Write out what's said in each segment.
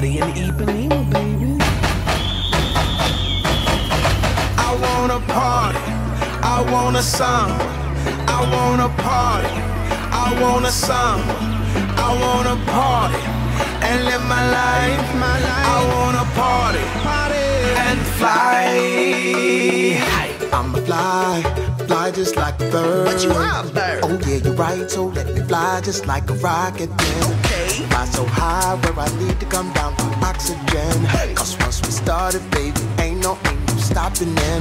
party in Ipanema, baby. I wanna party. I wanna samba. I wanna party. I wanna samba. I wanna party and live my life. My life. I wanna party, party. and fly. I'ma fly fly just like a bird. But you are a bird. Oh yeah, you're right. So let me fly just like a rocket. Then. Okay. Fly so high where I need to come down for oxygen. Cause once we started, baby, ain't no ain't no stopping then.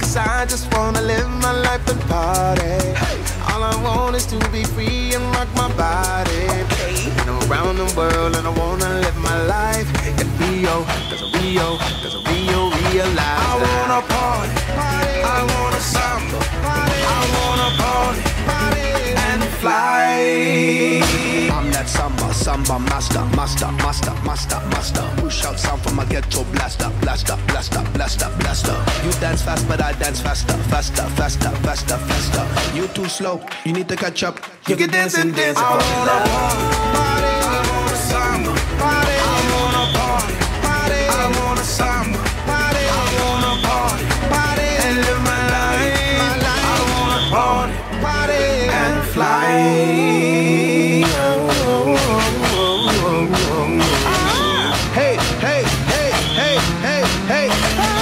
Cause I just wanna live my life and party. All I want is to be free and rock my body. And I'm around the world and I wanna live my life in Rio. Cause Rio, cause Rio, realize. I wanna party, party. I wanna samba, I wanna party and fly. Samba, samba master, master, master, master, master. Push out sound from my ghetto blaster, blaster, blaster, blaster, blaster. You dance fast, but I dance faster, faster, faster, faster, faster. You too slow, you need to catch up. You can dance and dance. I wanna party, I wanna samba, I wanna party, I wanna samba, I wanna party, and live my life. I wanna party, party and fly. hey, hey, hey. hey.